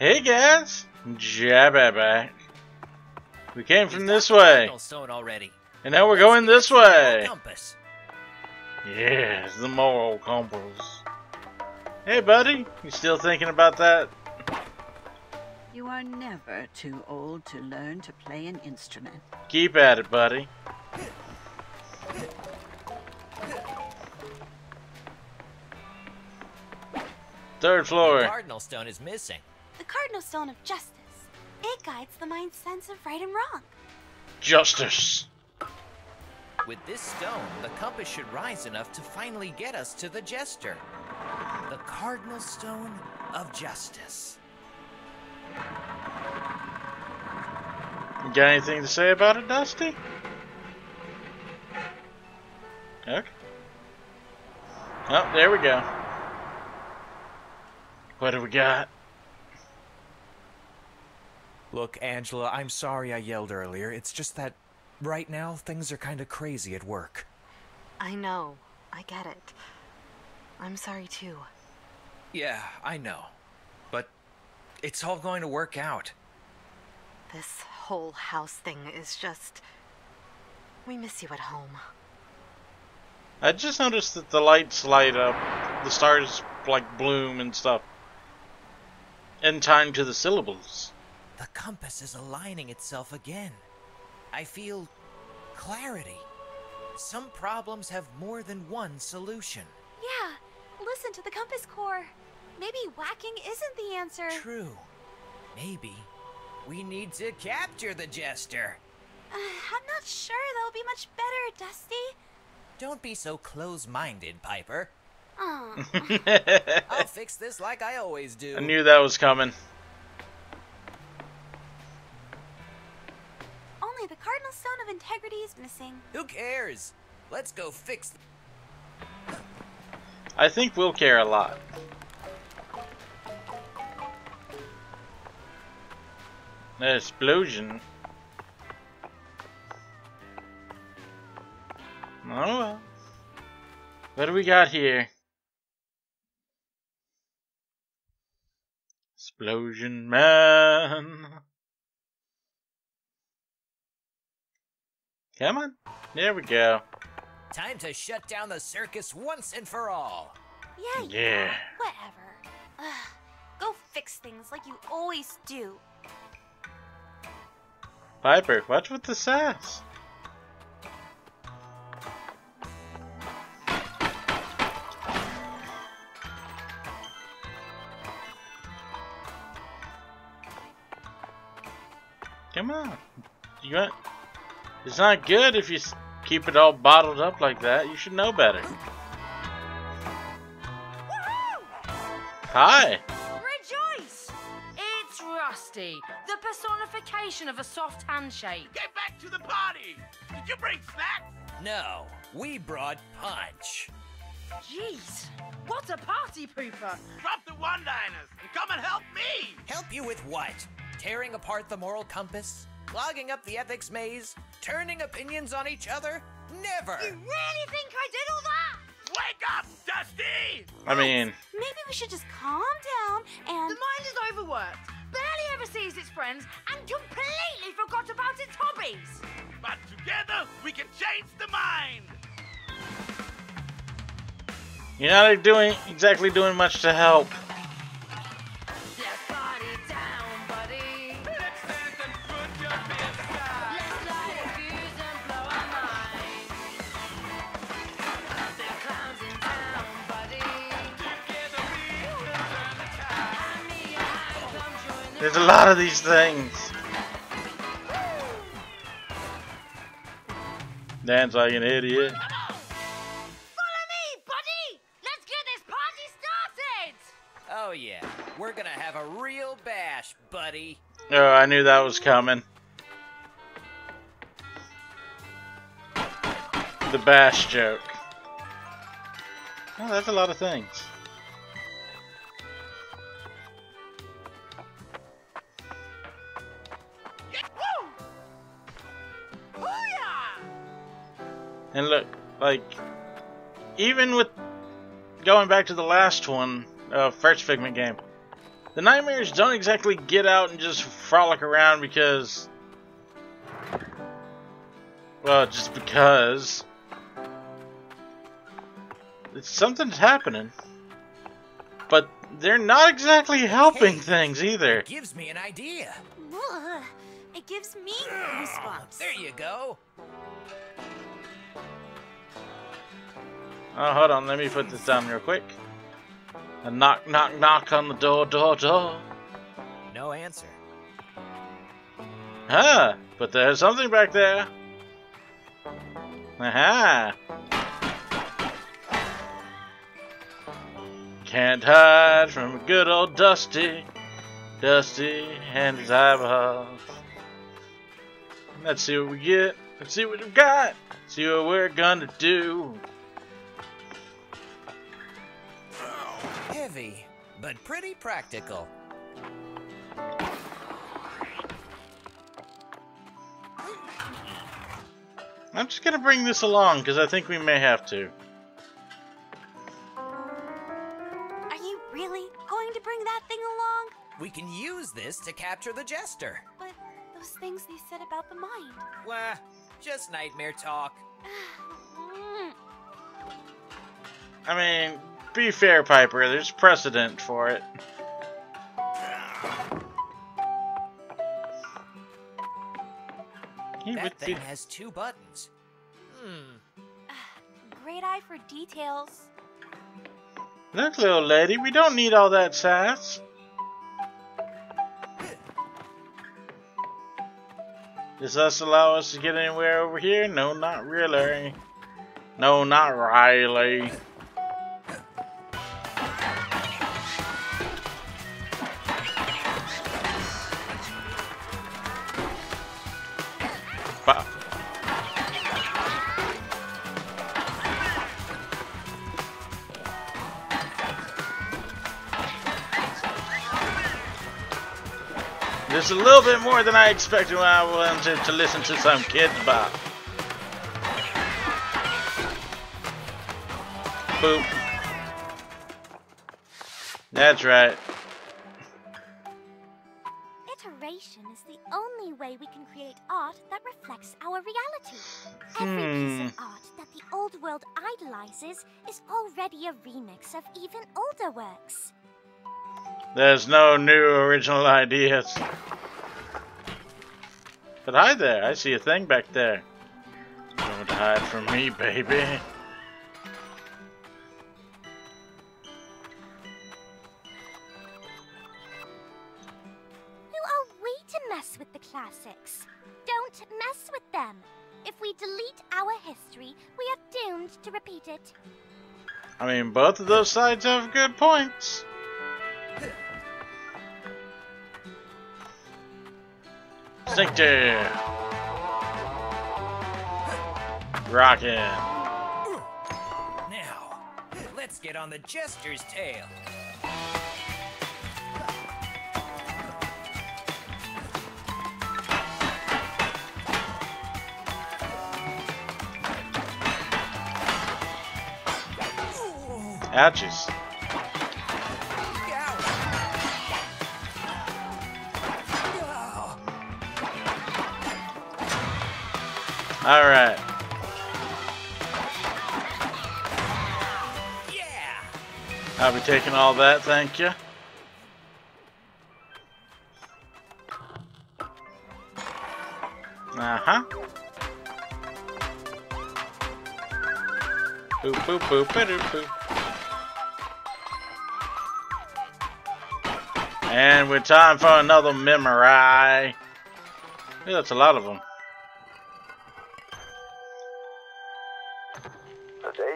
Hey guys, Jabba We came from this way, already. and now we're going this way. Yes, the moral compass. Hey buddy, you still thinking about that? You are never too old to learn to play an instrument. Keep at it, buddy. Third floor. Cardinal Stone is missing. The Cardinal Stone of Justice. It guides the mind's sense of right and wrong. Justice. With this stone, the compass should rise enough to finally get us to the Jester. The Cardinal Stone of Justice. You got anything to say about it, Dusty? Okay. Oh, there we go. What do we got? Look, Angela, I'm sorry I yelled earlier. It's just that right now things are kind of crazy at work. I know. I get it. I'm sorry too. Yeah, I know. But it's all going to work out. This whole house thing is just. We miss you at home. I just noticed that the lights light up, the stars like bloom and stuff. In time to the syllables. The compass is aligning itself again. I feel clarity. Some problems have more than one solution. Yeah, listen to the compass core. Maybe whacking isn't the answer. True. Maybe we need to capture the Jester. Uh, I'm not sure that would be much better, Dusty. Don't be so close minded, Piper. Aw. I'll fix this like I always do. I knew that was coming. Of Integrity is missing. Who cares? Let's go fix. I think we'll care a lot. The explosion. Oh well. What do we got here? Explosion man. Come on. There we go. Time to shut down the circus once and for all. Yeah, Yeah. whatever. Ugh, go fix things like you always do. Piper, watch with the sass? Come on. You got. It's not good if you keep it all bottled up like that. You should know better. Hi. Rejoice! It's Rusty, the personification of a soft handshake. Get back to the party! Did you bring snacks? No, we brought punch. Jeez, what a party pooper! Drop the one-liners and come and help me! Help you with what? Tearing apart the moral compass? Clogging up the ethics maze? Turning opinions on each other? Never! You really think I did all that? Wake up, Dusty! I mean... Maybe we should just calm down and... The mind is overworked, barely ever sees its friends, and completely forgot about its hobbies! But together, we can change the mind! You're not doing exactly doing much to help. There's a lot of these things. Dan's like an idiot. Follow me, buddy! Let's get this party started! Oh, yeah, we're gonna have a real bash, buddy. Oh, I knew that was coming. The bash joke. Oh, that's a lot of things. And look, like, even with going back to the last one, uh, first Figment game, The nightmares don't exactly get out and just frolic around because. Well, just because. It's something's happening. But they're not exactly helping Hey. things either. It gives me an idea. It gives me goosebumps. There you go. Oh, hold on, let me put this down real quick. A knock, knock, knock on the door, door, door. No answer. Huh, but there's something back there. Aha! Can't hide from a good old Dusty, Dusty and his eyeballs. Let's see what we get. Let's see what we've got. See what we're gonna do. Heavy, but pretty practical. I'm just gonna bring this along because I think we may have to. Are you really going to bring that thing along? We can use this to capture the jester. But those things they said about the mind. Wah, just nightmare talk. Mm, I mean, be fair, Piper. There's precedent for it. He That thing has two buttons. Hmm. great eye for details. Look, little lady, we don't need all that sass. Does this allow us to get anywhere over here? No, not really. No, not really. There's a little bit more than I expected when I wanted to listen to some Kidz Bop. Boop. That's right. Iteration is the only way we can create art that reflects our reality. Every piece of hmm. art that the old world idolizes is already a remix of even older works. There's no new original ideas. But hi there, I see a thing back there. Don't hide from me, baby. Who are we to mess with the classics? Don't mess with them. If we delete our history, we are doomed to repeat it. I mean, both of those sides have good points. Stinkter! Rockin'. Now, let's get on the jester's tail. Ouchies. Alright. Yeah! I'll be taking all that, thank you. Uh-huh. Boop boop boop boop boop. And we're time for another memory. Yeah, that's a lot of them.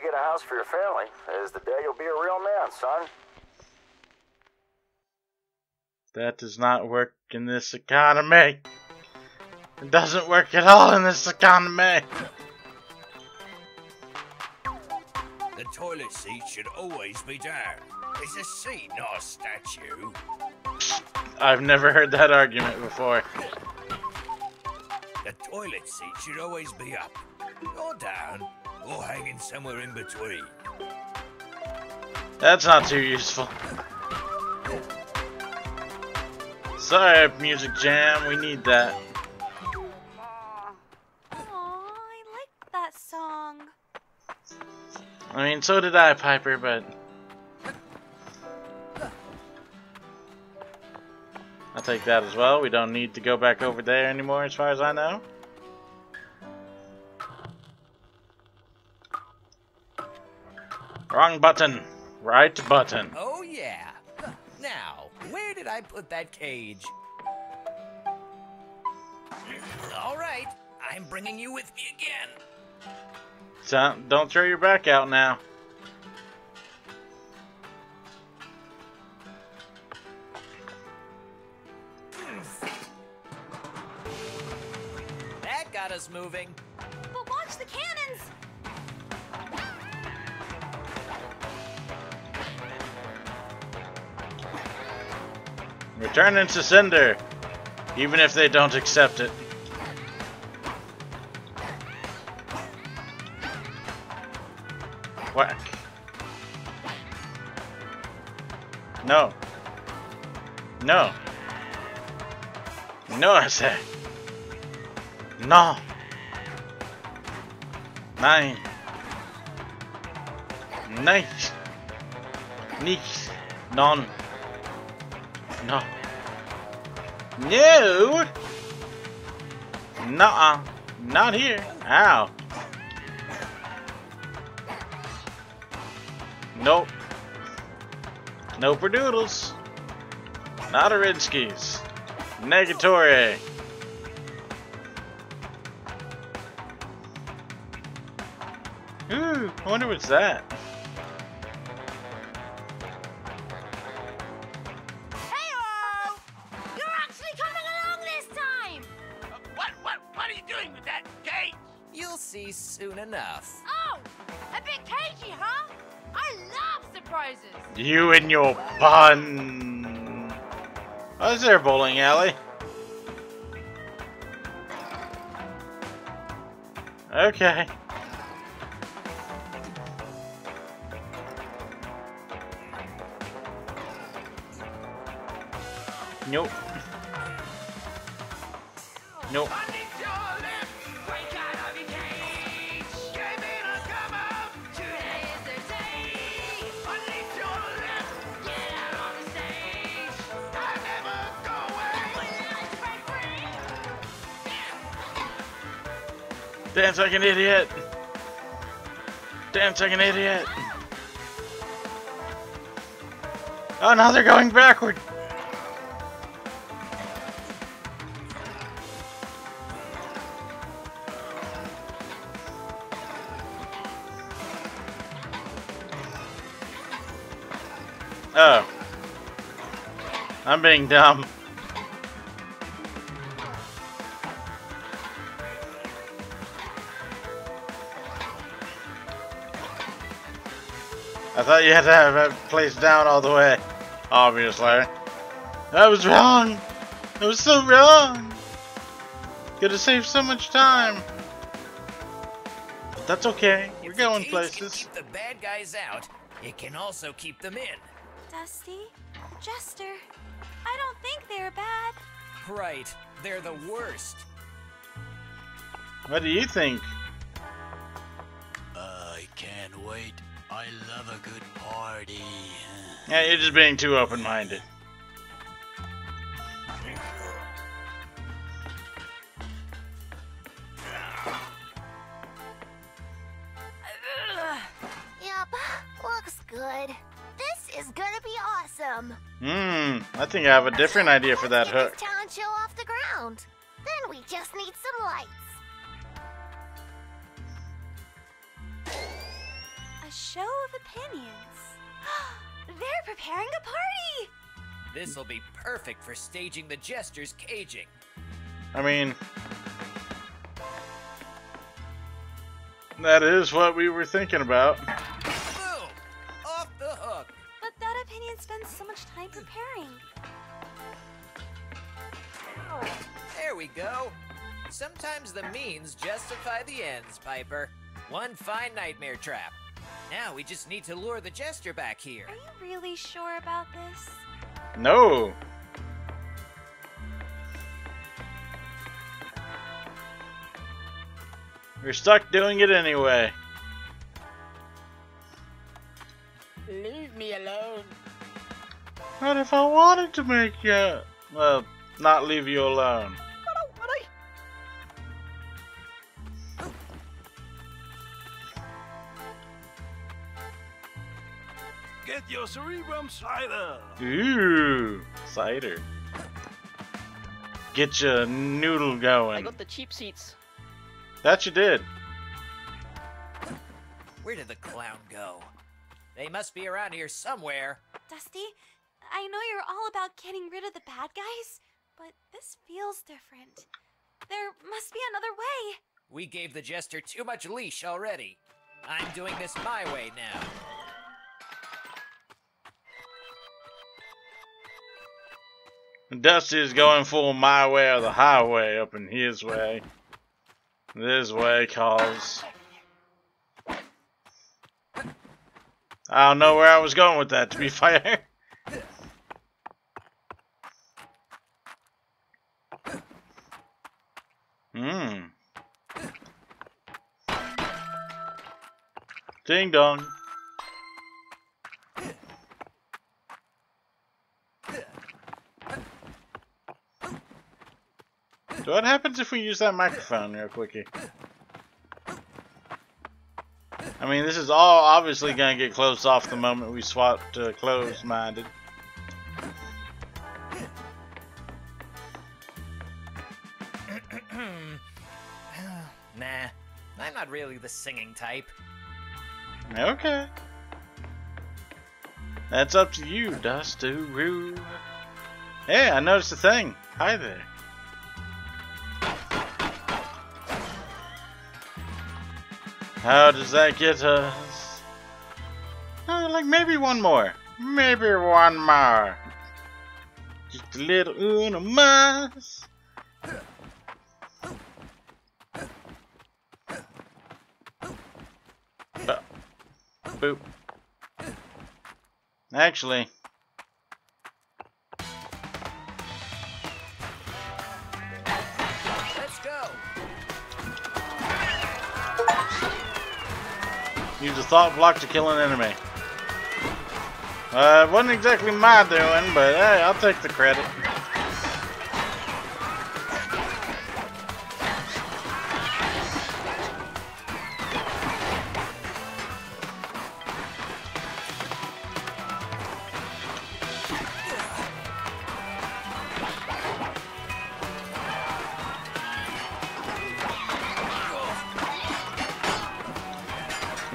You get a house for your family is the day you'll be a real man, son. That does not work in this economy. It doesn't work at all in this economy. The toilet seat should always be down. It's a seat, not a statue. I've never heard that argument before. The toilet seat should always be up, or down, or hanging somewhere in between. That's not too useful. Sorry, Music Jam. We need that. Aw, I like that song. I mean, so did I, Piper, but... I'll take that as well. We don't need to go back over there anymore, as far as I know. Wrong button. Right button. Oh, yeah. Now, where did I put that cage? All right, I'm bringing you with me again. So, don't throw your back out now. That got us moving. But watch the cannons! Return into cinder, even if they don't accept it. Whack. No. No. No, I say. No. Nine. Nice. Nice. Non. No. No. Nuh-uh. Not here. Ow. Nope. No for doodles. Not a Redskis. Negatore. Ooh, I wonder what's that. See soon enough. Oh, a bit cagey, huh? I love surprises! You and your pun. Oh, is there a bowling alley? Okay. Nope. Nope. Dance like an idiot. Dance like an idiot. Oh, now they're going backward. Oh. I'm being dumb. Thought you had to have that place down all the way. Obviously. I was wrong. I was so wrong. Could have saved so much time. But that's okay. We're If the going cage can places. keep the bad guys out, it can also keep them in. Dusty, Jester, I don't think they're bad. Right, they're the worst. What do you think? I can't wait. I love a good party. Yeah, you're just being too open-minded. Yep, looks good. This is gonna be awesome. Hmm, I think I have a different idea for that Let's get hook. this talent show off the ground. Then we just need some lights. A show of opinions. They're preparing a party! This'll be perfect for staging the jester's caging. I mean, that is what we were thinking about. Boom! Off the hook. But that opinion spends so much time preparing. There we go. Sometimes the means justify the ends, Piper. One fine nightmare trap. Now we just need to lure the jester back here. Are you really sure about this? No. We're stuck doing it anyway. Leave me alone. What if I wanted to make you... Well, not leave you alone. Cerebrum cider. Ooh, cider. Get your noodle going. I got the cheap seats. That you did. Where did the clown go? They must be around here somewhere. Dusty, I know you're all about getting rid of the bad guys, but this feels different. There must be another way. We gave the jester too much leash already. I'm doing this my way now. Dusty's going full my way or the highway up in his way. This way calls. I don't know where I was going with that, to be fair. Hmm. Ding dong. So what happens if we use that microphone real quickie? I mean, this is all obviously going to get closed off the moment we swap to closed-minded. nah, I'm not really the singing type. Okay. That's up to you, Dustaroo. Hey, I noticed a thing. Hi there. How does that get us? Uh, like maybe one more. Maybe one more. Just a little uno más. Uh, boop. Actually, a thought block to kill an enemy. Uh, it wasn't exactly my doing, but hey, I'll take the credit.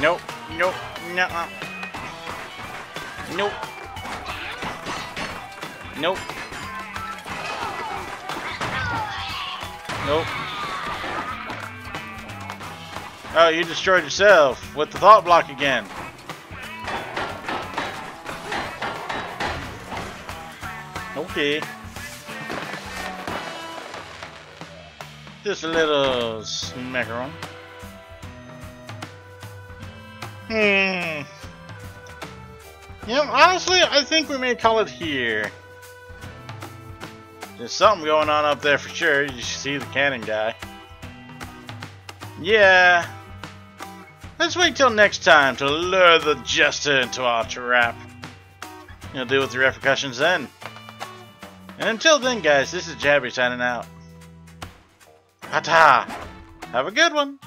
Nope, nope, nuh Nope. Nope. Nope. Oh, you destroyed yourself with the thought block again. Okay. Just a little smacker Hmm. Yep, honestly, I think we may call it here. There's something going on up there for sure. You see the cannon guy. Yeah. Let's wait till next time to lure the jester into our trap. You'll deal with the repercussions then. And until then, guys, this is Jabby signing out. Ta-ta! Have a good one!